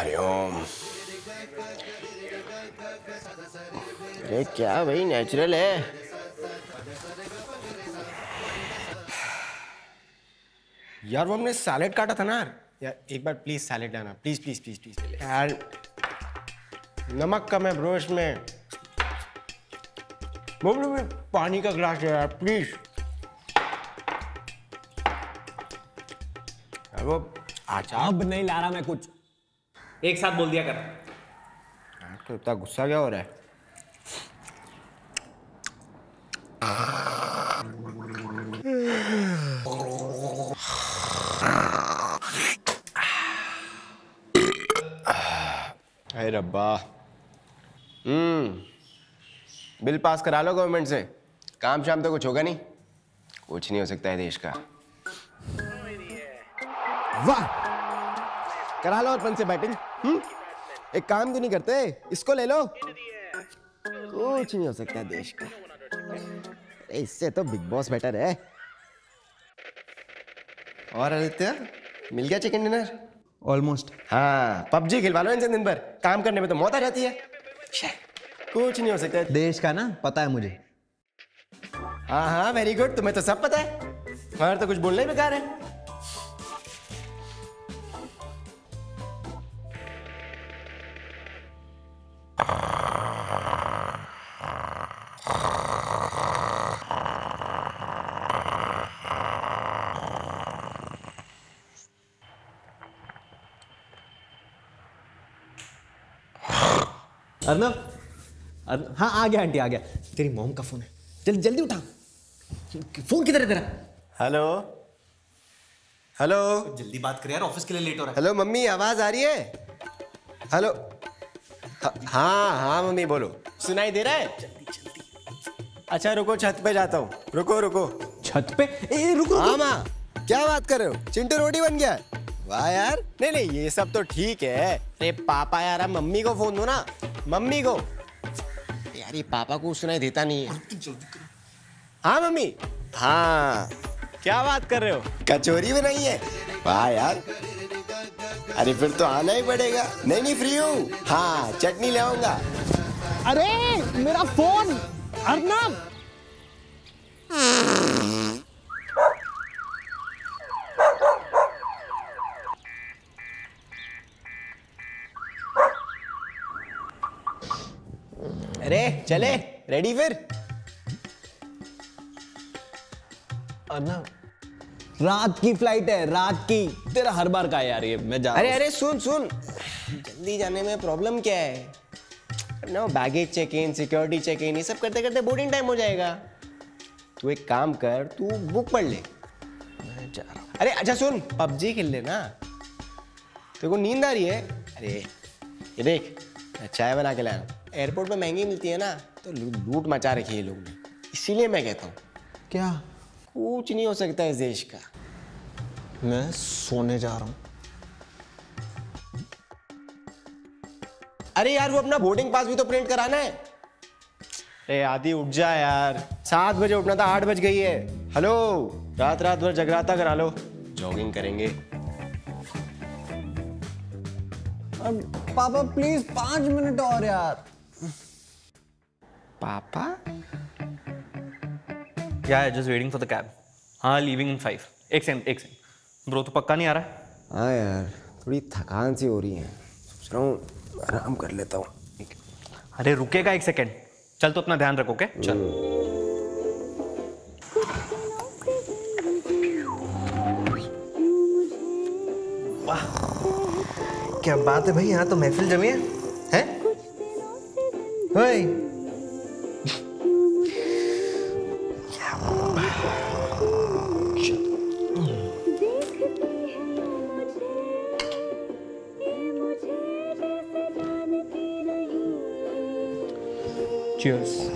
हरिओम अरे क्या भाई नेचुरल है। यार वो हमने सैलेड काटा था ना यार। यार एक बार प्लीज़ सैलेड लाना। प्लीज़ प्लीज़ प्लीज़ प्लीज़ यार नमक कम है ब्रो इसमें। वो वो- पानी का ग्लास है यार प्लीज़ यार वो आचार अब नहीं ला रहा मैं कुछ। एक साथ बोल दिया कर। तो इतना गुस्सा क्या हो रहा है? अरे रब्बा। हम्म। बिल पास करा लो गवर्नमेंट से। काम शाम तो कुछ होगा नहीं। कुछ नहीं हो सकता है देश का। वाह। करा लो अर्पण से बैटिंग हम्म? एक काम क्यों नहीं करते? इसको ले लो। कुछ नहीं हो सकता देश का। अरे इससे तो बिग बॉस बेटर है। और आदित्य मिल गया चिकन डिनर ऑलमोस्ट हाँ पबजी खिलवा लो इनसे दिन भर। काम करने में तो मौत आ जाती है। कुछ नहीं हो सकता। देश का ना पता है मुझे। हाँ हाँ वेरी गुड तुम्हें तो सब पता है। और तो कुछ बोलने ही बेकार है। अर्नब हाँ आ गया आंटी आ गया। तेरी मोम का फ़ोन है। जल्दी जल्दी उठा। फ़ोन किधर है तेरा? हेलो? हेलो? जल्दी बात कर यार ऑफ़िस के लिए लेट हो रहा है। हेलो मम्मी आवाज़ आ रही है? हेलो? हाँ हाँ हाँ मम्मी बोलो। सुनाई दे रहा है? अच्छा रुको छत पे जाता हूँ। रुको रुको। छत पे? ए रुको। हाँ माँ। क्या बात कर रहे हो? चिंटू रोटी बन गया है? वाह यार। नहीं नहीं ये सब तो ठीक है। अरे पापा यार आप मम्मी को फ़ोन दो ना। मम्मी को। यार ये पापा को सुनाई देता नहीं है। हाँ मम्मी। हाँ। क्या बात कर रहे हो? कचौरी बनाई है। वाह यार। अरे फिर तो आना ही पड़ेगा। नहीं नहीं फ्री हूँ। हाँ चटनी ले आऊँगा। अरे मेरा फ़ोन। अर्नब! अरे चले रेडी फिर। अर्नब रात की फ़्लाइट है रात की। तेरा हर बार का है यार ये मैं जा अरे अरे सुन सुन। जल्दी जाने में प्रॉब्लम क्या है? No baggage check in security check in ये सब करते करते बोर्डिंग टाइम हो जाएगा। तू एक काम कर तू बुक पढ़ ले। मैं जा रहा हूँ। अरे अच्छा सुन पबजी खेल ले ना तेरे को नींद आ रही है? अरे ये देख चाय बना के लाया। एयरपोर्ट पे महँगी मिलती है ना तो लूट मचा रखी है लोग ने इसीलिए मैं कहता हूँ। क्या? कुछ नहीं हो सकता इस देश का। मैं सोने जा रहा हूँ। अरे यार वो अपना बोर्डिंग पास भी तो प्रिंट कराना है। अरे आदि उठ जा यार। सात बजे उठना था आठ बज गई है। हेलो? रात रात भर जगराता करा लो। जॉगिंग करेंगे। अब पापा प्लीज़ पाँच मिनट और यार। पापा? क्या just waiting for the cab हाँ लीविंग इन फाइव एक सेकंड एक सेकंड ब्रो तो पक्का नहीं आ रहा है? हाँ यार थोड़ी थकान सी हो रही है। सोच रहा हूँ आराम कर लेता हूँ। अरे रुकेगा एक सेकंड चल तो अपना ध्यान रखो ओके चल। क्या बात है भाई यहाँ तो महफिल जमी है? हैं? Cheers.